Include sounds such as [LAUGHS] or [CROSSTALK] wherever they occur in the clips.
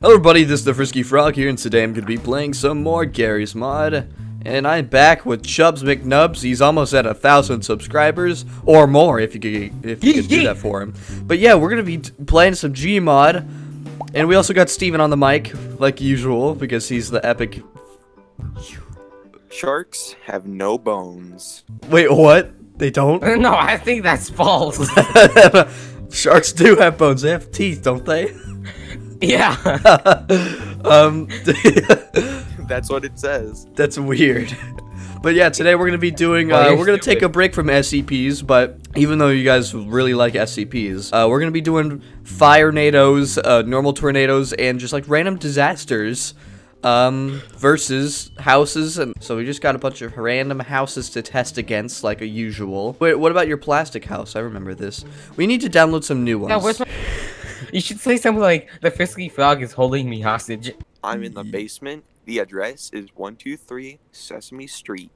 Hello everybody, this is the Frizky Frog here, and today I'm going to be playing some more Garry's Mod. And I'm back with Chubbs McNubs. He's almost at a thousand subscribers, or more if you could if you could do that for him. But yeah, we're going to be playing some Gmod. And we also got Steven on the mic, like usual, because he's the epic... Sharks have no bones. Wait, what? They don't? [LAUGHS] No, I think that's false. [LAUGHS] Sharks do have bones. They have teeth, don't they? [LAUGHS] yeah. [LAUGHS] um, [LAUGHS] That's what it says. that's weird. But yeah, today we're gonna be doing. Uh, we're gonna take a break from SCPs, but even though you guys really like SCPs, uh, we're gonna be doing fire nados, uh, normal tornadoes, and just like random disasters. Um, versus houses, and so we just got a bunch of random houses to test against, like a usual. Wait, what about your plastic house? I remember this. We need to download some new ones. Now, where's my... You should say something like, the Frizky Frog is holding me hostage. I'm in the basement. The address is 123 Sesame Street.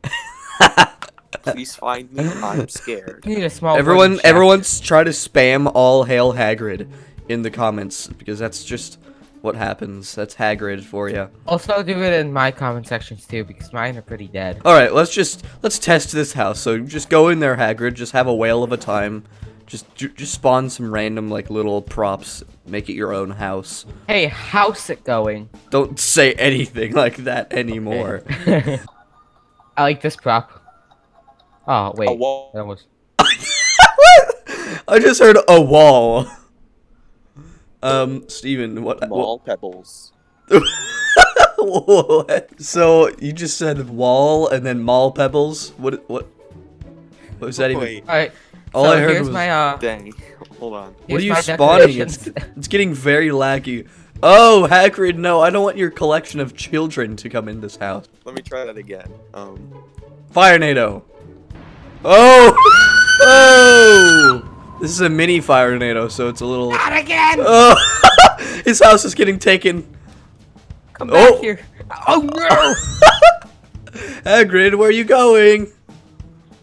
[LAUGHS] Please find me. I'm scared. I need a small Everyone, everyone's try to spam all hail Hagrid in the comments because that's just what happens. That's Hagrid for you. Also do it in my comment sections too, because mine are pretty dead. All right, let's just let's test this house. So just go in there, Hagrid. Just have a whale of a time. Just ju- just spawn some random like little props. Make it your own house. Hey, how's it going? Don't say anything like that anymore. [LAUGHS] I like this prop. Oh, wait. A wall. That was... [LAUGHS] I just heard a wall. Um, Steven, what? Mall pebbles. [LAUGHS] what? So you just said wall and then mall pebbles? What? What? What was that even? Wait, Alright, All so I heard here's was. my, uh... dang. Hold on. what are you spawning? It's, [LAUGHS] it's getting very laggy. Oh, Hagrid, no! I don't want your collection of children to come in this house. Let me try that again. Um, Fire nado. Oh! [LAUGHS] Oh! This is a mini fire nado, so it's a little. Not again! [LAUGHS] Oh! His house is getting taken. Come Oh. back here. Oh, no! Hagrid, where are you going?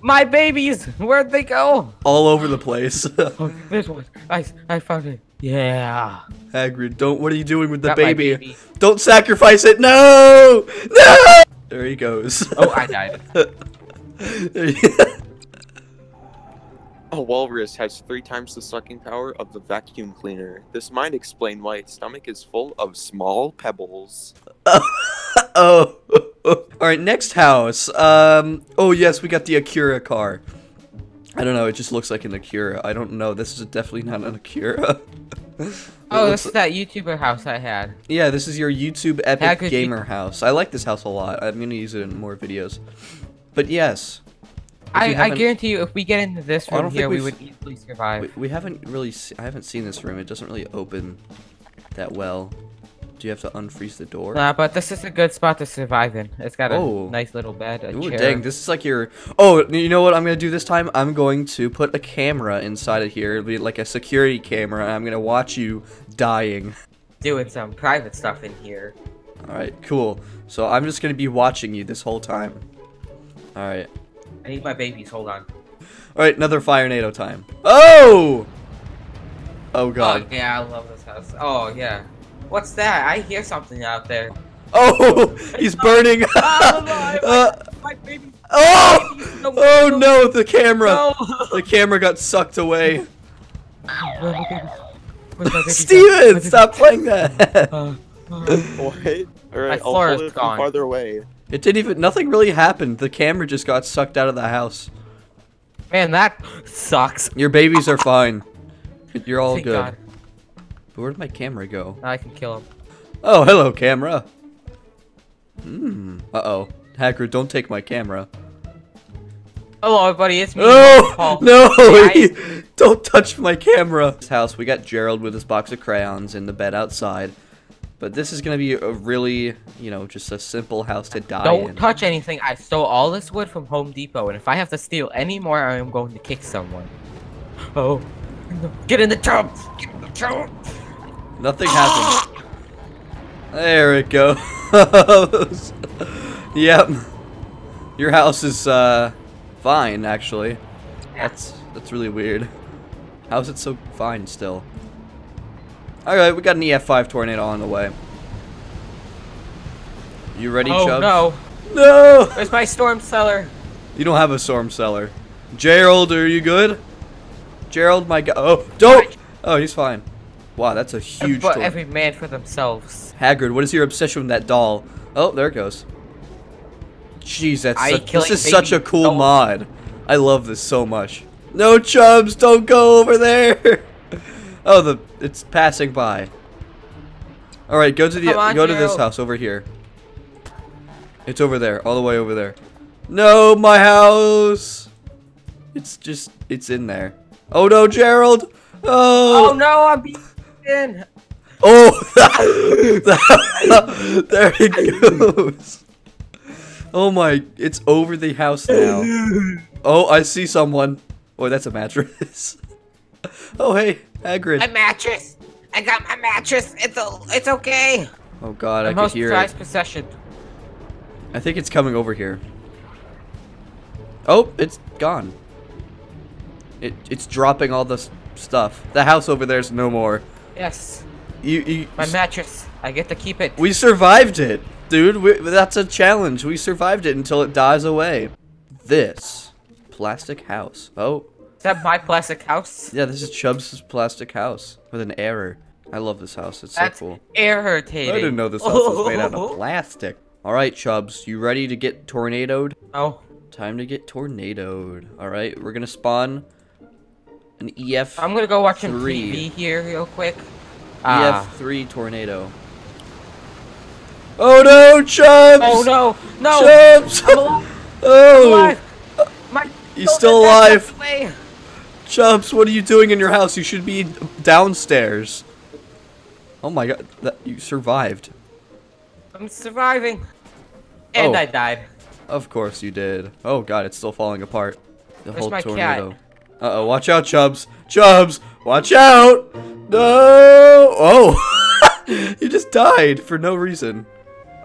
My babies! [LAUGHS] Where'd they go? All over the place. [LAUGHS] Oh, there's one. I, I found it. Yeah. Hagrid, don't. What are you doing with the baby? baby. Don't sacrifice it. No! No! There he goes. Oh, I died. [LAUGHS] a walrus has three times the sucking power of the vacuum cleaner. This might explain why its stomach is full of small pebbles. oh. [LAUGHS] All right, next house. Um. Oh yes, we got the Acura car. I don't know. It just looks like an Acura. I don't know. This is definitely not an Acura. [LAUGHS] Oh, this is that YouTuber house I had. Yeah, this is your YouTube epic gamer house. I like this house a lot. I'm gonna use it in more videos. But yes, I, I guarantee you, if we get into this I don't room think here, we would easily survive. we, we haven't really. Se I haven't seen this room. It doesn't really open that well. Do you have to unfreeze the door? Nah, but this is a good spot to survive in. It's got a Oh. nice little bed, a Ooh, chair. dang, this is like your... Oh, you know what I'm going to do this time? I'm going to put a camera inside of here. It'll be like a security camera. and I'm going to watch you dying. Doing some private stuff in here. Alright, cool. So I'm just going to be watching you this whole time. Alright. I need my babies. Hold on. Alright, another Fire nado time. Oh! Oh, Oh God. yeah, I love this house. Oh yeah. What's that? I hear something out there. Oh! [LAUGHS] [LAUGHS] He's burning! [LAUGHS] I'm alive. Uh, My baby. oh! Oh, no! The camera! No. The camera got sucked away. Where are my babies? Where's my baby? Steven! Stop playing that! Uh, What? Alright, I'll floor is it gone. farther away. It didn't even. Nothing really happened. The camera just got sucked out of the house. man, that sucks. Your babies are fine. You're all Thank good. God. But where'd my camera go? I can kill him. Oh, hello, camera. Hmm. Uh oh. Hacker, don't take my camera. Hello, everybody. It's me. Oh Paul. [LAUGHS] no! Hey, don't touch my camera. This house, we got Gerald with his box of crayons in the bed outside. But this is gonna be a really, you know, just a simple house to die Don't in. touch anything. I stole all this wood from Home Depot, and if I have to steal any more, I am going to kick someone. [GASPS] Oh. no. Get in the tub! Get in the tub! Nothing happened. There it goes. [LAUGHS] yep. Your house is uh fine actually. That's that's really weird. How's it so fine still? Alright, we got an EF5 tornado on the way. You ready, oh Chubbs? no! No! Where's my storm cellar? You don't have a storm cellar. Gerald, are you good? Gerald, my god. Oh, don't! Oh, he's fine. Wow, that's a huge but every man for themselves. Hagrid, what is your obsession with that doll? Oh, there it goes. Jeez, that's I this is such a cool dolls. mod. I love this so much. No Chubbs, don't go over there. [LAUGHS] oh, the it's passing by. All right, go to the on, go to this house over here. It's over there, all the way over there. No, my house. It's just it's in there. Oh no, Gerald. Oh Oh, no, I'm being in. Oh, [LAUGHS] there it goes. Oh my, it's over the house now. Oh, I see someone. Oh, that's a mattress. [LAUGHS] Oh, hey, My A mattress. I got my mattress. It's a, it's okay. Oh god, My I can most hear prized it. possession. I think it's coming over here. Oh, it's gone. It it's dropping all the stuff. The house over there's no more. Yes, You, you my mattress. I get to keep it. We survived it, dude. We, that's a challenge. We survived it until it dies away. This plastic house. Oh, Is that my plastic house? yeah. This is Chubbs' plastic house with an error. I love this house. It's That's so cool. irritating. I didn't know this house was made out of [LAUGHS] plastic. All right, Chubbs, you ready to get tornadoed? Oh, Time to get tornadoed. All right, we're gonna spawn an EF I'm gonna go watch some Three. TV here real quick. Ah. EF3 tornado. Oh no, Chubbs! Oh no, no! Alive. [LAUGHS] oh. My You still alive? Chubbs, what are you doing in your house? You should be downstairs. Oh my god, that, you survived. I'm surviving. And Oh. I died. Of course you did. Oh god, it's still falling apart. The Where's whole tornado. Uh oh, watch out, Chubbs. Chubbs, watch out! No! Oh! [LAUGHS] you just died for no reason.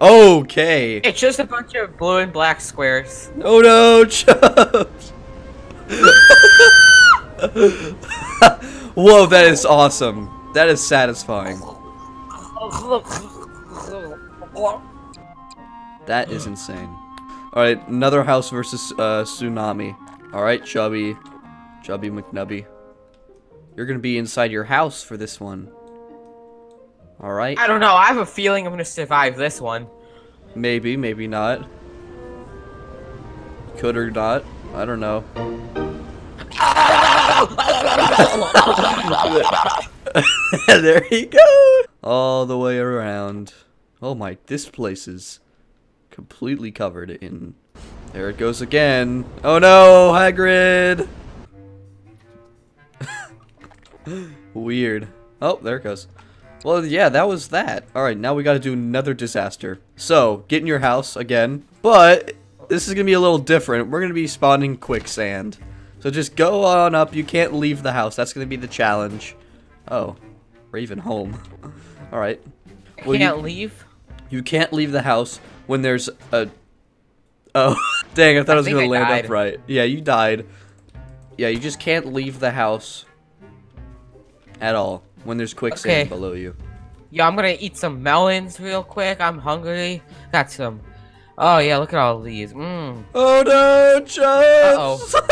Okay. It's just a bunch of blue and black squares. Oh no, Chubbs! [LAUGHS] Whoa, that is awesome. That is satisfying. That is insane. Alright, another house versus uh, tsunami. Alright, Chubby. Chubby McNubby. You're gonna be inside your house for this one. Alright? I don't know. I have a feeling I'm gonna survive this one. Maybe, maybe not. Could or not. I don't know. [LAUGHS] there he goes! All the way around. Oh my, this place is completely covered in... There it goes again. Oh no, Hagrid! [LAUGHS] Weird. Oh, there it goes. Well, yeah, that was that. Alright, now we gotta do another disaster. So, get in your house again. But, this is gonna be a little different. We're gonna be spawning quicksand. So just go on up. You can't leave the house. That's gonna be the challenge. Oh, we're even home. [LAUGHS] Alright. Well, Can't you, leave. you can't leave the house when there's a... Oh, [LAUGHS] dang, I thought I, I was gonna I land died. upright. Yeah, you died. Yeah, you just can't leave the house at all when there's quicksand Okay. below you. Yeah, I'm gonna eat some melons real quick. I'm hungry. Got some. Oh yeah, look at all these. Mmm. Oh no, Chubbs! [LAUGHS]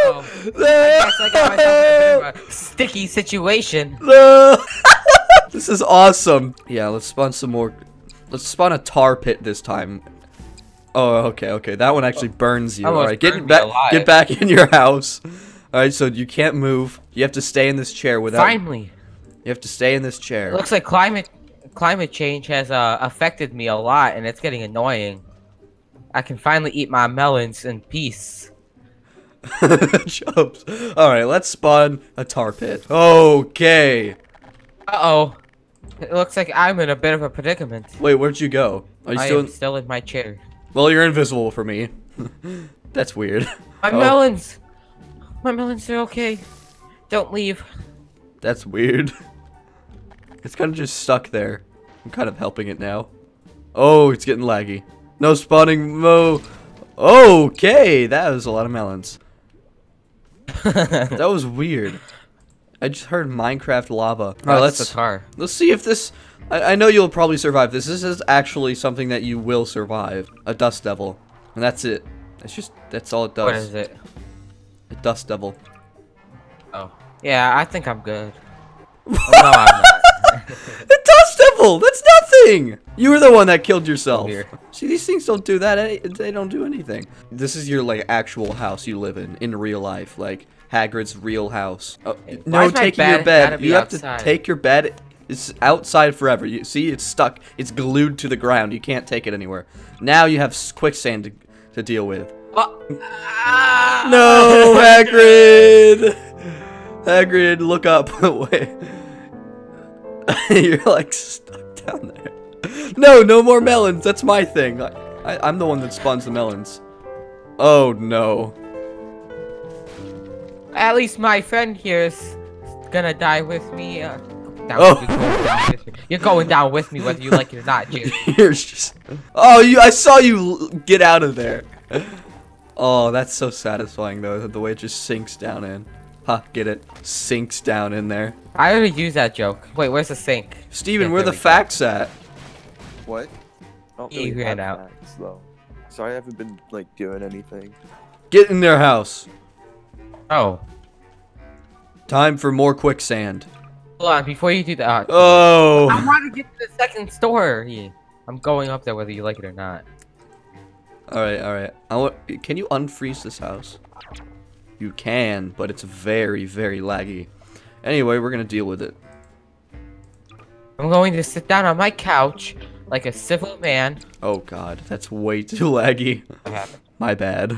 Uh-oh. I guess I got myself in a bit of a sticky situation. [LAUGHS] No! [LAUGHS] this is awesome. Yeah, let's spawn some more. Let's spawn a tar pit this time. Oh, okay, okay. That one actually burns you. All right, get back, get back in your house. All right, so you can't move. You have to stay in this chair without. Finally, You have to stay in this it chair. looks like climate climate change has uh, affected me a lot, and it's getting annoying. I can finally eat my melons in peace. [LAUGHS] Chubbs. All right, let's spawn a tar pit. Okay. Uh oh. It looks like I'm in a bit of a predicament. Wait, where'd you go? Are you I still? am still in my chair. Well, you're invisible for me. [LAUGHS] That's weird. My [LAUGHS] Oh. melons! My melons are okay. Don't leave. That's weird. [LAUGHS] It's kind of just stuck there. I'm kind of helping it now. Oh, it's getting laggy. No spawning mo. Okay, that was a lot of melons. [LAUGHS] That was weird. I just heard Minecraft lava. All Oh, right, that's let's the car. let's see if this. I, I know you'll probably survive this. This is actually something that you will survive. A dust devil, and that's it. That's just that's all it does. What is it? A dust devil. Oh. Yeah, I think I'm good. Oh, [LAUGHS] no, I'm not. A dust devil. That's nothing. You were the one that killed yourself. See, these things don't do that. They don't do anything. This is your like actual house you live in in real life, like Hagrid's real house. Oh, Why no, my your bed bed. be You have outside? to take your bed. It's outside forever. You see, it's stuck. It's glued to the ground. You can't take it anywhere. Now you have quicksand to, to deal with. Ah! [LAUGHS] No, Hagrid. Hagrid, look up. [LAUGHS] Wait. [LAUGHS] You're like stuck down there. No, no more melons. That's my thing. I, I, I'm the one that spawns the melons. Oh no. At least my friend here is gonna die with me. Uh, down, Oh. you're, going down with me. you're going down with me whether you like it or not, dude. You're just. Oh, you! I saw you get out of there. Oh, that's so satisfying though. The way it just sinks down in. Ha! Get it? Sinks down in there. I already used that joke. Wait, where's the sink? Steven, Yeah, where the there we go. facts at? What? I don't You really ran out. facts, though. So I haven't been like doing anything. Get in their house. Oh, Time for more quicksand. hold on. Before you do that, Oh. I want to get to the second store. Yeah. I'm going up there whether you like it or not. All right, all right. I want. Can you unfreeze this house? You can, but it's very, very laggy. Anyway, we're gonna deal with it. I'm going to sit down on my couch like a civil man. Oh God, that's way too [LAUGHS] laggy. My bad.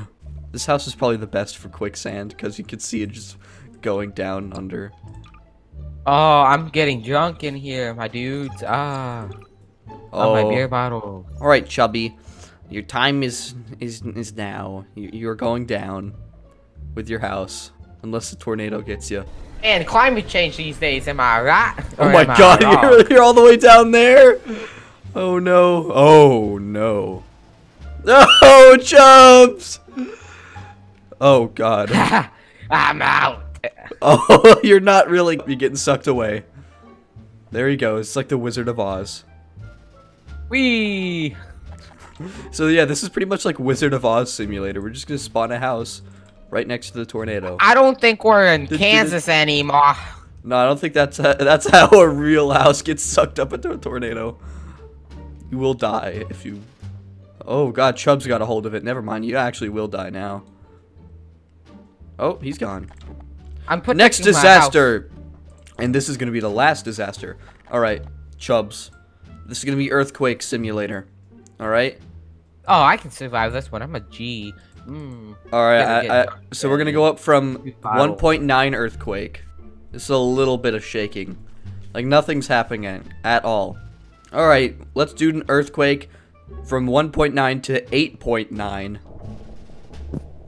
This house is probably the best for quicksand because you can see it just going down under. Oh, I'm getting drunk in here, my dudes. Ah, on my beer bottle. All right, chubby. Your time is is is now. You, you're going down with your house, unless the tornado gets you. And climate change these days, am I right? Oh my god, you're, you're all the way down there? Oh no. Oh no. Oh, Chubbs! Oh god. [LAUGHS] I'm out. Oh, [LAUGHS] you're not really. You're getting sucked away. There he goes. It's like the Wizard of Oz. Wee. So yeah, this is pretty much like Wizard of Oz simulator. We're just gonna spawn a house right next to the tornado. I don't think we're in Did- did it- Kansas anymore. No, I don't think that's [LAUGHS] that's how a real house gets sucked up into a tornado. You will die if you. Oh God, Chubb's got a hold of it. Never mind, you actually will die now. Oh, he's gone. I'm putting Next disaster, and this is gonna be the last disaster. All right, Chubbs, this is gonna be earthquake simulator. All right. Oh, I can survive this one. I'm a G. Mm. All right, I, I, so we're gonna go up from 1.9 earthquake. This is a little bit of shaking, like nothing's happening at all. All right, let's do an earthquake from 1.9 to 8.9.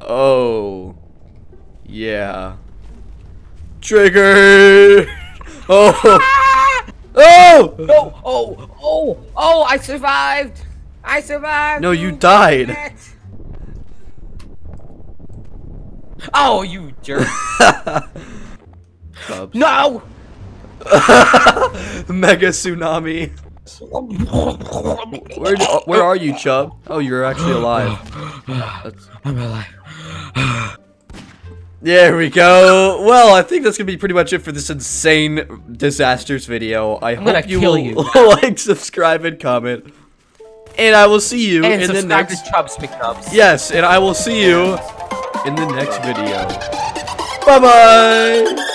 Oh, yeah. Trigger. [LAUGHS] Oh, [LAUGHS] oh. Oh, oh, oh, oh! I survived. I survived. No, you died. Oh, you jerk! [LAUGHS] No! [LAUGHS] Mega tsunami. Where where are you, Chub? Oh, you're actually alive. That's- [SIGHS] I'm alive. [SIGHS] There we go. Well, I think that's gonna be pretty much it for this insane disasters video. I I'm gonna hope you kill will you. [LAUGHS] like, subscribe, and comment. And I will see you And in the next. McNubs. Yes, and I will see you in the next video. Bye bye.